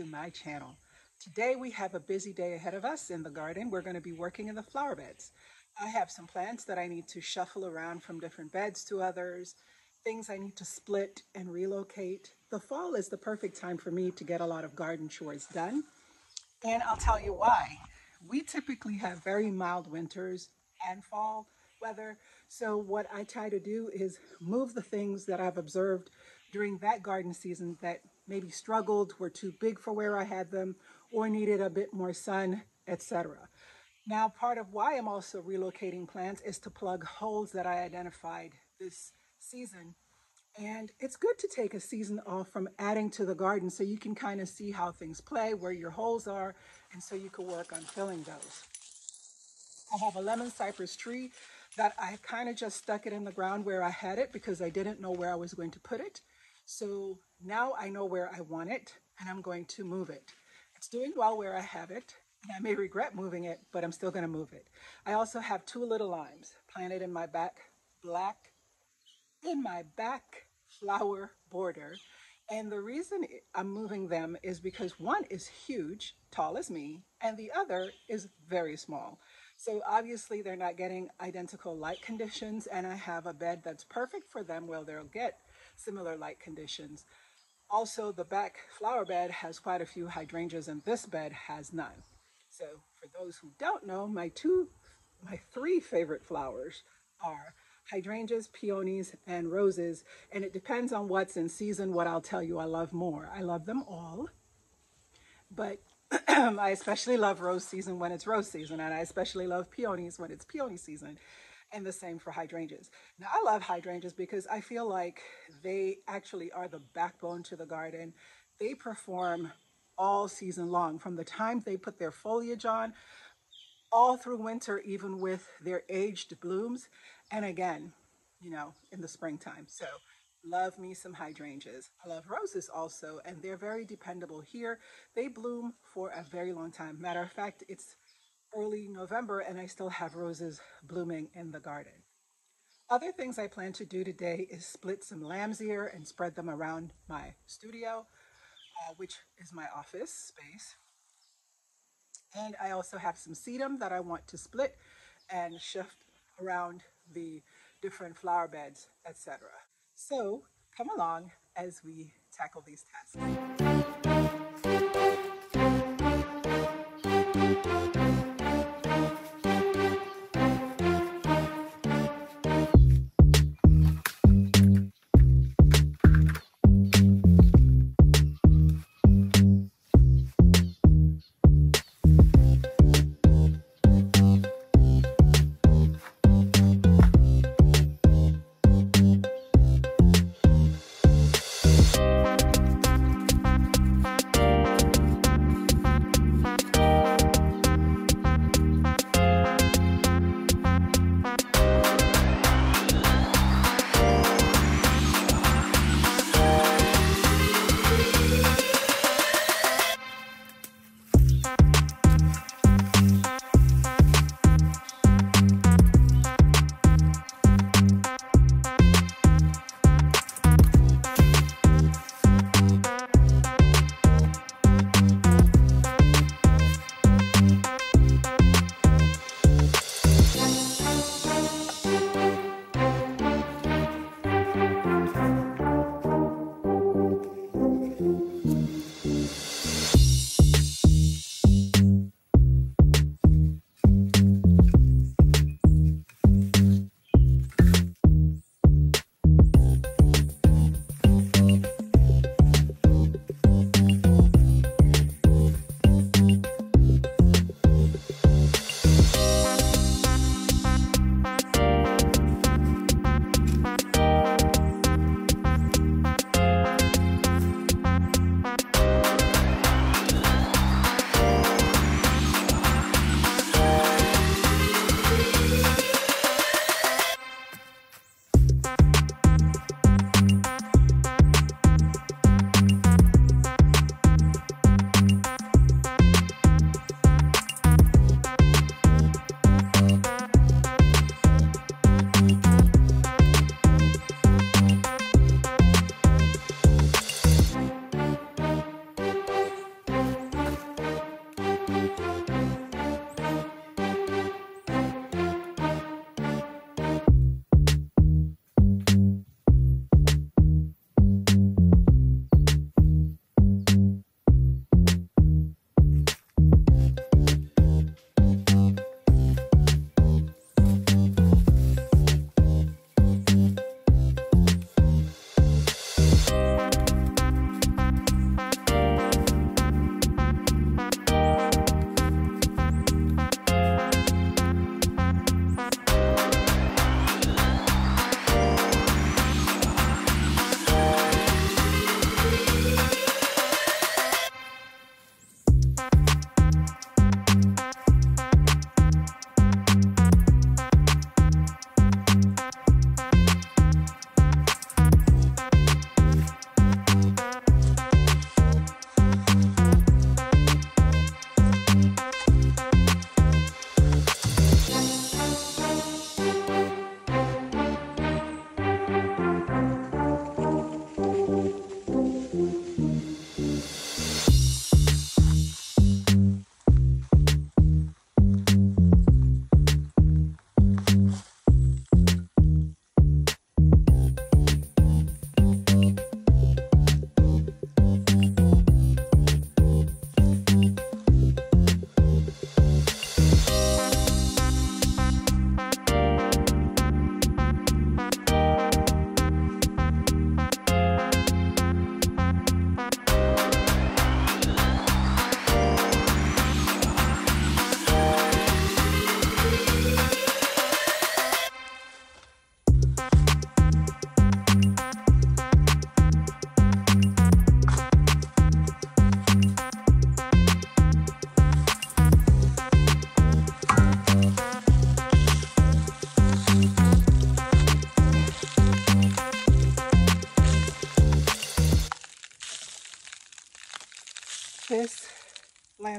to my channel. Today we have a busy day ahead of us in the garden. We're going to be working in the flower beds. I have some plants that I need to shuffle around from different beds to others, things I need to split and relocate. The fall is the perfect time for me to get a lot of garden chores done. And I'll tell you why. We typically have very mild winters and fall weather. So what I try to do is move the things that I've observed during that garden season that maybe struggled, were too big for where I had them, or needed a bit more sun, etc. Now, part of why I'm also relocating plants is to plug holes that I identified this season. And it's good to take a season off from adding to the garden so you can kind of see how things play, where your holes are, and so you can work on filling those. I have a lemon cypress tree that I kind of just stuck it in the ground where I had it because I didn't know where I was going to put it. So now I know where I want it and I'm going to move it. It's doing well where I have it. And I may regret moving it, but I'm still going to move it. I also have two little limes planted in my back black, in my back flower border. And the reason I'm moving them is because one is huge, tall as me, and the other is very small. So obviously they're not getting identical light conditions and I have a bed that's perfect for them where they'll get similar light conditions. Also, the back flower bed has quite a few hydrangeas and this bed has none. So for those who don't know, my two, my three favorite flowers are hydrangeas, peonies, and roses. And it depends on what's in season, what I'll tell you I love more. I love them all, but I especially love rose season when it's rose season, and I especially love peonies when it's peony season and the same for hydrangeas. Now, I love hydrangeas because I feel like they actually are the backbone to the garden. They perform all season long from the time they put their foliage on all through winter, even with their aged blooms. And again, you know, in the springtime. So love me some hydrangeas. I love roses also, and they're very dependable here. They bloom for a very long time. Matter of fact, it's early November and I still have roses blooming in the garden. Other things I plan to do today is split some lamb's ear and spread them around my studio, uh, which is my office space. And I also have some sedum that I want to split and shift around the different flower beds, etc. So come along as we tackle these tasks.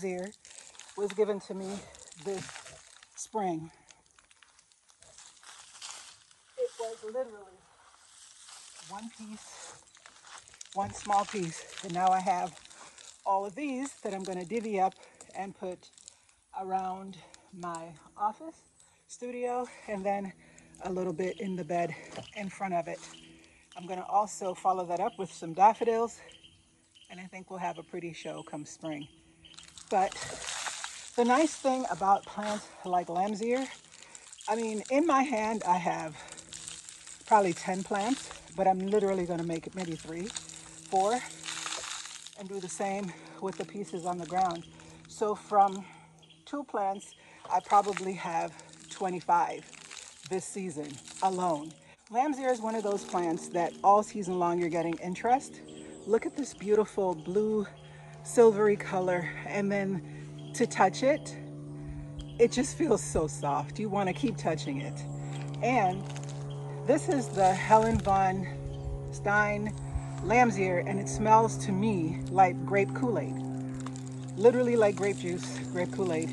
Ear was given to me this spring. It was literally one piece, one small piece. And now I have all of these that I'm gonna divvy up and put around my office, studio, and then a little bit in the bed in front of it. I'm gonna also follow that up with some daffodils and I think we'll have a pretty show come spring. But the nice thing about plants like lamb's ear, I mean, in my hand I have probably 10 plants, but I'm literally gonna make it maybe three, four, and do the same with the pieces on the ground. So from two plants, I probably have 25 this season alone. Lamb's ear is one of those plants that all season long you're getting interest Look at this beautiful blue silvery color. And then to touch it, it just feels so soft. You want to keep touching it. And this is the Helen von Stein lamb's ear and it smells to me like grape Kool-Aid. Literally like grape juice, grape Kool-Aid.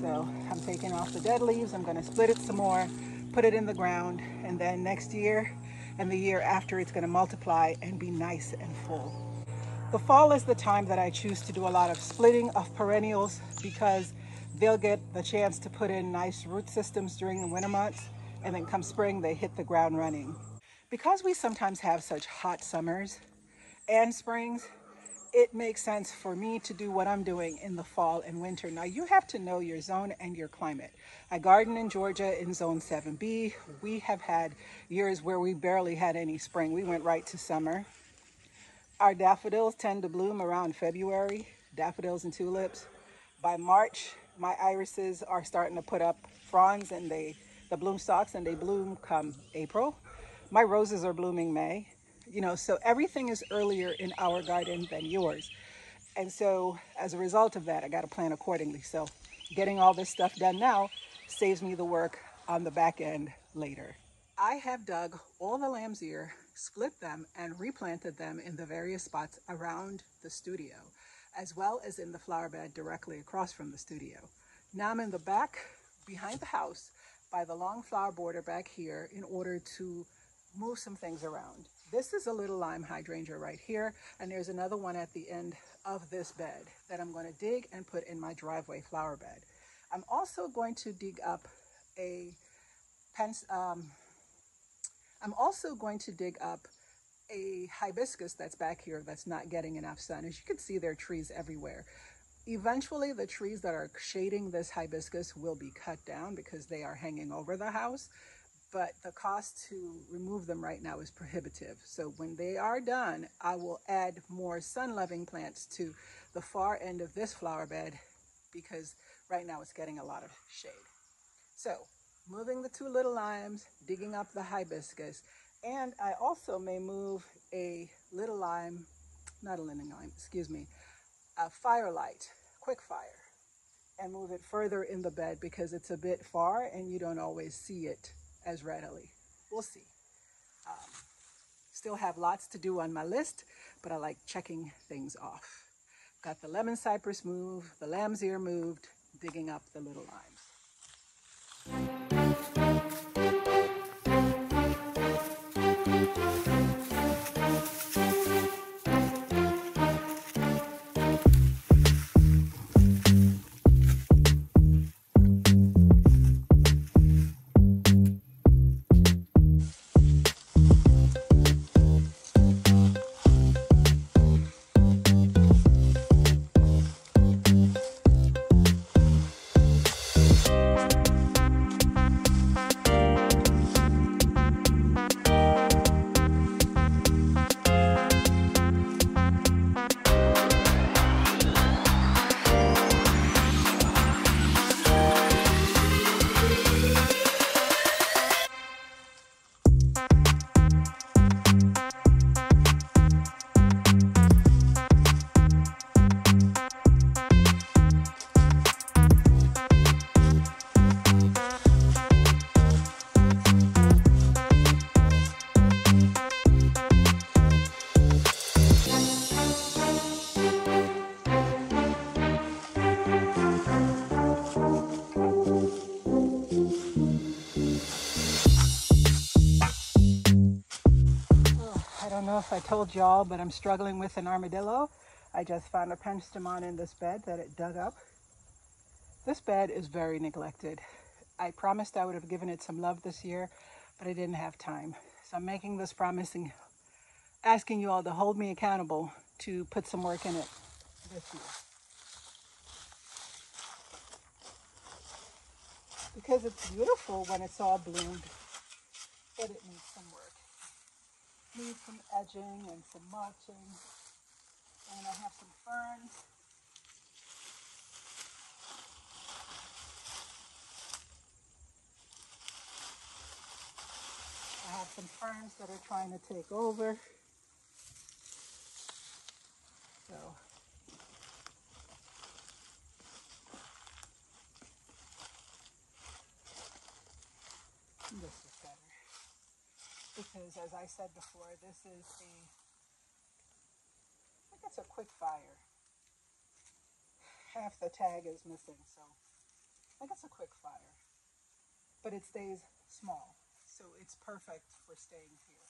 So I'm taking off the dead leaves. I'm gonna split it some more, put it in the ground, and then next year and the year after it's going to multiply and be nice and full. The fall is the time that I choose to do a lot of splitting of perennials because they'll get the chance to put in nice root systems during the winter months and then come spring they hit the ground running. Because we sometimes have such hot summers and springs, it makes sense for me to do what I'm doing in the fall and winter. Now you have to know your zone and your climate. I garden in Georgia in zone 7B. We have had years where we barely had any spring. We went right to summer. Our daffodils tend to bloom around February, daffodils and tulips. By March, my irises are starting to put up fronds and they, the bloom stalks and they bloom come April. My roses are blooming May you know, so everything is earlier in our garden than yours. And so as a result of that, I got to plan accordingly. So getting all this stuff done now saves me the work on the back end later. I have dug all the lamb's ear, split them, and replanted them in the various spots around the studio, as well as in the flower bed directly across from the studio. Now I'm in the back behind the house by the long flower border back here in order to move some things around. This is a little lime hydrangea right here, and there's another one at the end of this bed that I'm going to dig and put in my driveway flower bed. I'm also going to dig up a um, I'm also going to dig up a hibiscus that's back here that's not getting enough sun. As you can see, there are trees everywhere. Eventually, the trees that are shading this hibiscus will be cut down because they are hanging over the house, but the cost to remove them right now is prohibitive. So when they are done, I will add more sun-loving plants to the far end of this flower bed because right now it's getting a lot of shade. So moving the two little limes, digging up the hibiscus, and I also may move a little lime, not a linen lime, excuse me, a firelight, quick fire, and move it further in the bed because it's a bit far and you don't always see it as readily. We'll see. Um, still have lots to do on my list, but I like checking things off. Got the lemon cypress moved, the lamb's ear moved, digging up the little limes. I told y'all, but I'm struggling with an armadillo. I just found a penstemon in this bed that it dug up. This bed is very neglected. I promised I would have given it some love this year, but I didn't have time. So I'm making this promise and asking you all to hold me accountable to put some work in it this year. Because it's beautiful when it's all bloomed, but it needs some work need some edging and some mulching. And I have some ferns. I have some ferns that are trying to take over. So this because as I said before, this is a, I think it's a quick fire. Half the tag is missing, so I think it's a quick fire. But it stays small, so it's perfect for staying here.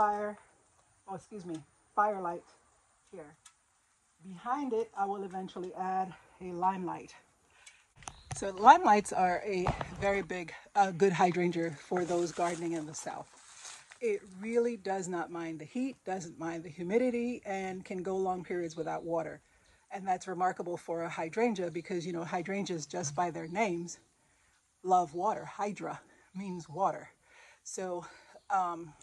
Fire, oh, excuse me, firelight here. Behind it, I will eventually add a limelight. So limelights are a very big, uh, good hydrangea for those gardening in the south. It really does not mind the heat, doesn't mind the humidity, and can go long periods without water. And that's remarkable for a hydrangea because, you know, hydrangeas, just by their names, love water. Hydra means water. So um,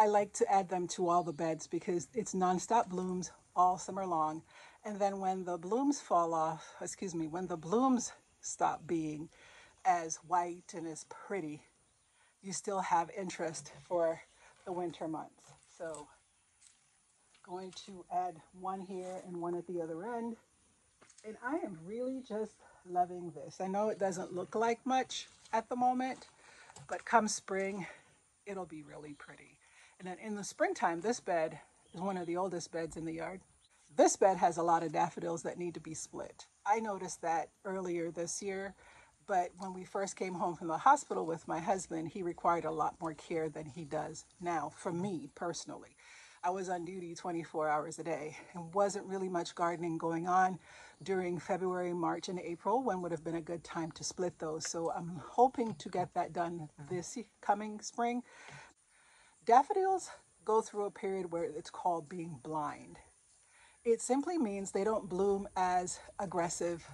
I like to add them to all the beds because it's nonstop blooms all summer long. And then when the blooms fall off, excuse me, when the blooms stop being as white and as pretty, you still have interest for the winter months. So going to add one here and one at the other end. And I am really just loving this. I know it doesn't look like much at the moment, but come spring, it'll be really pretty. And then in the springtime, this bed is one of the oldest beds in the yard. This bed has a lot of daffodils that need to be split. I noticed that earlier this year, but when we first came home from the hospital with my husband, he required a lot more care than he does now for me personally. I was on duty 24 hours a day and wasn't really much gardening going on during February, March, and April when would have been a good time to split those. So I'm hoping to get that done this coming spring. Daffodils go through a period where it's called being blind. It simply means they don't bloom as aggressive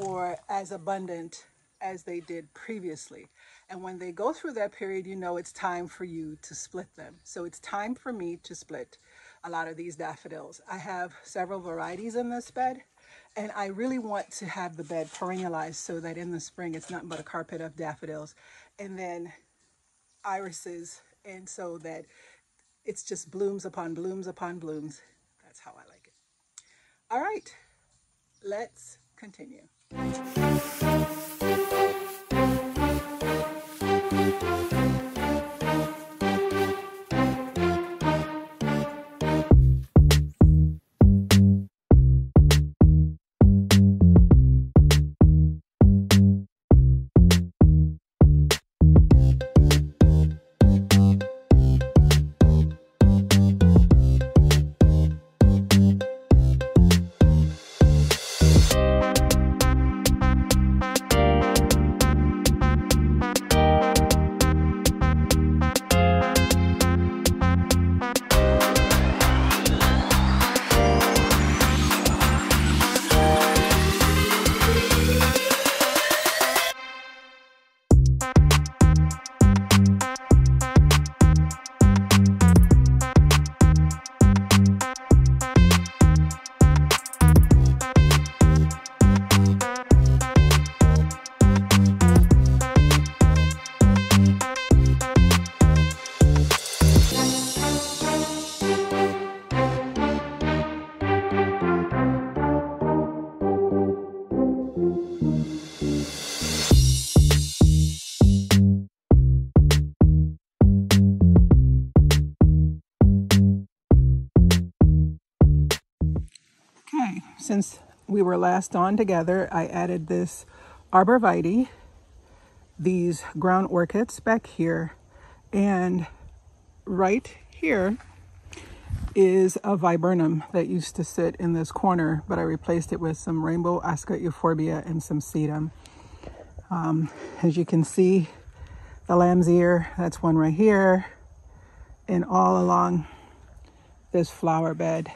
or as abundant as they did previously. And when they go through that period, you know it's time for you to split them. So it's time for me to split a lot of these daffodils. I have several varieties in this bed and I really want to have the bed perennialized so that in the spring it's nothing but a carpet of daffodils and then irises and so that it's just blooms upon blooms upon blooms. That's how I like it. All right, let's continue. Since we were last on together, I added this arborvitae, these ground orchids back here, and right here is a viburnum that used to sit in this corner, but I replaced it with some rainbow ascot euphorbia and some sedum. Um, as you can see, the lamb's ear, that's one right here, and all along this flower bed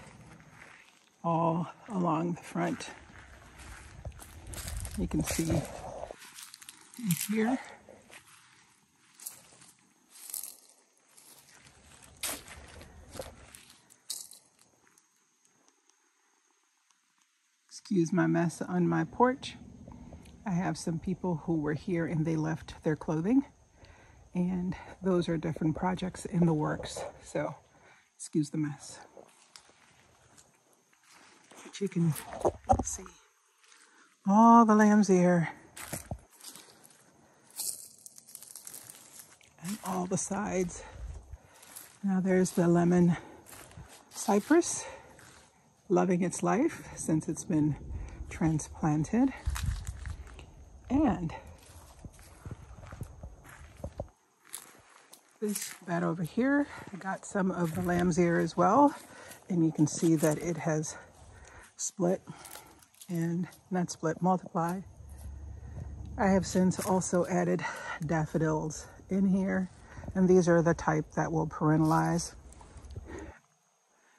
all along the front. You can see here. Excuse my mess on my porch. I have some people who were here and they left their clothing and those are different projects in the works. So excuse the mess you can see all the lamb's ear and all the sides. Now there's the lemon cypress loving its life since it's been transplanted. And This bed over here, I got some of the lamb's ear as well. And you can see that it has split and not split, multiplied. I have since also added daffodils in here. And these are the type that will perennialize.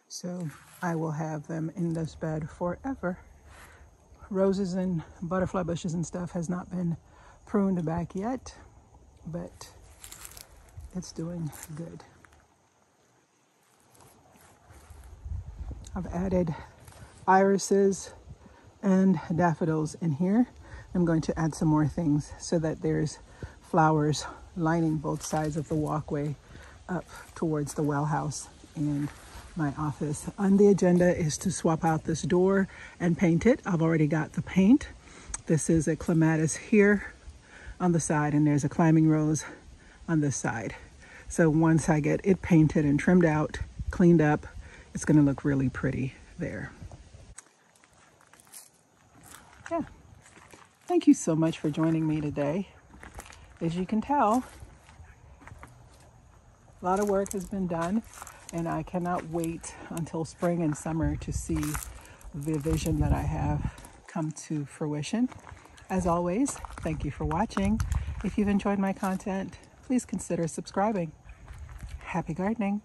So I will have them in this bed forever. Roses and butterfly bushes and stuff has not been pruned back yet, but it's doing good. I've added irises and daffodils in here. I'm going to add some more things so that there's flowers lining both sides of the walkway up towards the well house and my office. On the agenda is to swap out this door and paint it. I've already got the paint. This is a clematis here on the side and there's a climbing rose on this side. So once I get it painted and trimmed out, cleaned up, it's gonna look really pretty there. Yeah. Thank you so much for joining me today. As you can tell, a lot of work has been done and I cannot wait until spring and summer to see the vision that I have come to fruition. As always, thank you for watching. If you've enjoyed my content, please consider subscribing. Happy gardening!